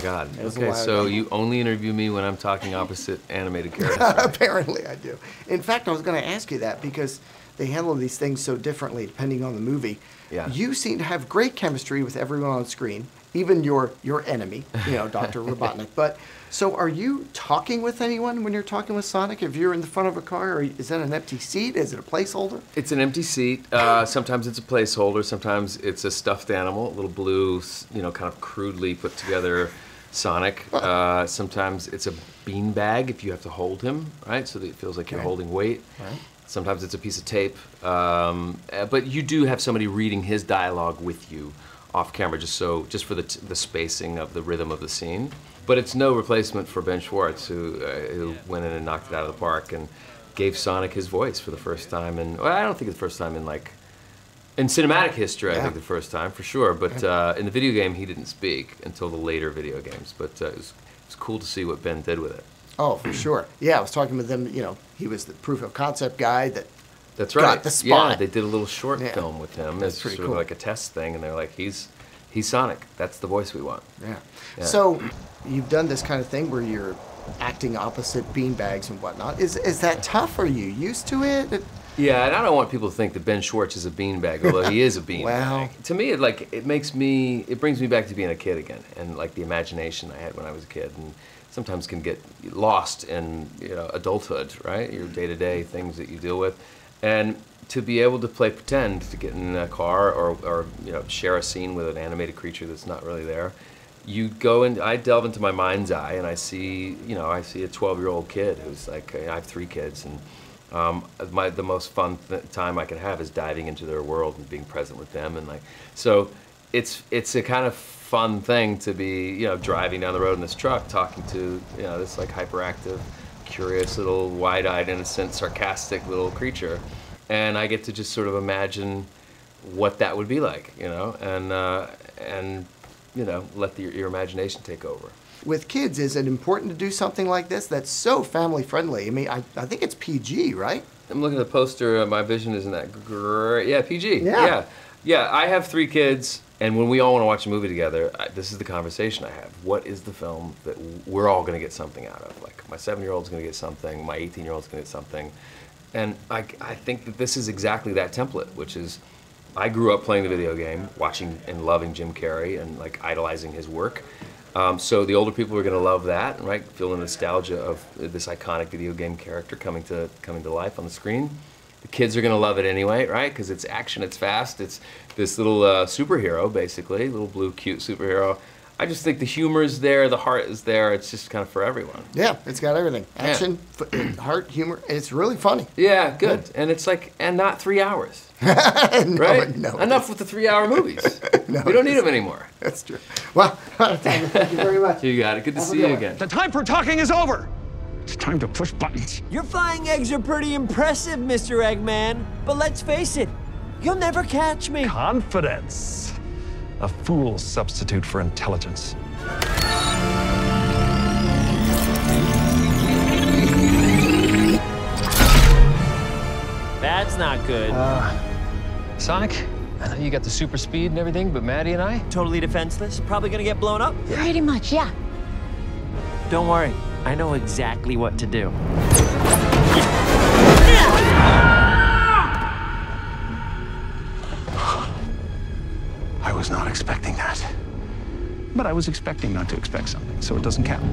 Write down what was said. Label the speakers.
Speaker 1: god.
Speaker 2: It was a
Speaker 1: Okay, so
Speaker 2: ago.
Speaker 1: you only interview me when I'm talking opposite animated characters.
Speaker 2: Apparently, I do. In fact, I was going to ask you that because they handle these things so differently depending on the movie.
Speaker 1: Yeah.
Speaker 2: You seem to have great chemistry with everyone on screen, even your your enemy, you know, Dr. Robotnik. But so, are you talking with anyone when you're talking with Sonic? If you're in the front of a car, or is that an empty seat? Is it a placeholder?
Speaker 1: It's an empty seat. Uh, sometimes it's a placeholder. Sometimes it's a stuffed animal, a little blue, you know, kind of crudely put together Sonic. Uh, sometimes it's a bean bag if you have to hold him, right? So that it feels like you're holding weight.
Speaker 2: Right.
Speaker 1: Sometimes it's a piece of tape. Um, uh, but you do have somebody reading his dialogue with you off camera, just so, just for the, t- the spacing of the rhythm of the scene. But it's no replacement for Ben Schwartz, who, uh, who went in and knocked it out of the park and gave Sonic his voice for the first time. And well, I don't think it's the first time in like in cinematic history. I think the first time for sure. But uh, in the video game, he didn't speak until the later video games. But uh, it, was, it was cool to see what Ben did with it.
Speaker 2: Oh, for sure. Yeah, I was talking with them. You know, he was the proof of concept guy that
Speaker 1: That's
Speaker 2: Got
Speaker 1: right.
Speaker 2: the
Speaker 1: Yeah,
Speaker 2: spot.
Speaker 1: they did a little short
Speaker 2: Yeah.
Speaker 1: film with him.
Speaker 2: That's
Speaker 1: It's
Speaker 2: pretty
Speaker 1: sort
Speaker 2: cool.
Speaker 1: of like a test thing, and they're like, he's he's Sonic. That's the voice we want.
Speaker 2: Yeah.
Speaker 1: Yeah.
Speaker 2: So you've done this kind of thing where you're acting opposite beanbags and whatnot. Is is that tough? Are you used to it?
Speaker 1: Yeah, and I don't want people to think that Ben Schwartz is a beanbag, although he is a beanbag.
Speaker 2: Well.
Speaker 1: To me, it like it makes me, it brings me back to being a kid again, and like the imagination I had when I was a kid, and sometimes can get lost in you know adulthood, right? Your day to day things that you deal with, and to be able to play pretend, to get in a car or or you know share a scene with an animated creature that's not really there. You go and I delve into my mind's eye, and I see, you know, I see a 12-year-old kid who's like, I have three kids, and um, my the most fun th- time I can have is diving into their world and being present with them, and like so, it's it's a kind of fun thing to be you know driving down the road in this truck, talking to you know this like hyperactive, curious little wide-eyed, innocent, sarcastic little creature, and I get to just sort of imagine what that would be like, you know, and uh, and you know let the, your imagination take over.
Speaker 2: With kids, is it important to do something like this that's so family friendly? I mean, I, I think it's PG, right?
Speaker 1: I'm looking at the poster. Uh, my vision isn't that great. Yeah, PG.
Speaker 2: Yeah.
Speaker 1: yeah, Yeah, I have three kids, and when we all want to watch a movie together, I, this is the conversation I have. What is the film that we're all going to get something out of? Like my seven-year-old's going to get something, my 18-year-old's going to get something, and I, I think that this is exactly that template, which is. I grew up playing the video game, watching and loving Jim Carrey and like idolizing his work. Um, so the older people are going to love that, right? Feel the nostalgia of this iconic video game character coming to coming to life on the screen. The kids are going to love it anyway, right? Because it's action, it's fast, it's this little uh, superhero, basically, little blue cute superhero. I just think the humor is there, the heart is there. It's just kind of for everyone.
Speaker 2: Yeah, it's got everything action, f- heart, humor. It's really funny.
Speaker 1: Yeah, good. And it's like, and not three hours,
Speaker 2: no,
Speaker 1: right?
Speaker 2: no,
Speaker 1: Enough with the three-hour movies.
Speaker 2: No,
Speaker 1: we don't need them anymore.
Speaker 2: That's true. Well, thank you very much.
Speaker 1: You got it. Good to
Speaker 2: Have
Speaker 1: see
Speaker 2: good
Speaker 1: you
Speaker 2: one.
Speaker 1: again.
Speaker 3: The time for talking is over. It's time to push buttons.
Speaker 4: Your flying eggs are pretty impressive, Mr. Eggman. But let's face it, you'll never catch me.
Speaker 3: Confidence. A fool's substitute for intelligence.
Speaker 4: That's not good.
Speaker 5: Uh, Sonic, I know you got the super speed and everything, but Maddie and I,
Speaker 4: totally defenseless. Probably gonna get blown up.
Speaker 6: Pretty much, yeah.
Speaker 4: Don't worry, I know exactly what to do.
Speaker 3: I was not expecting that. But I was expecting not to expect something, so it doesn't count.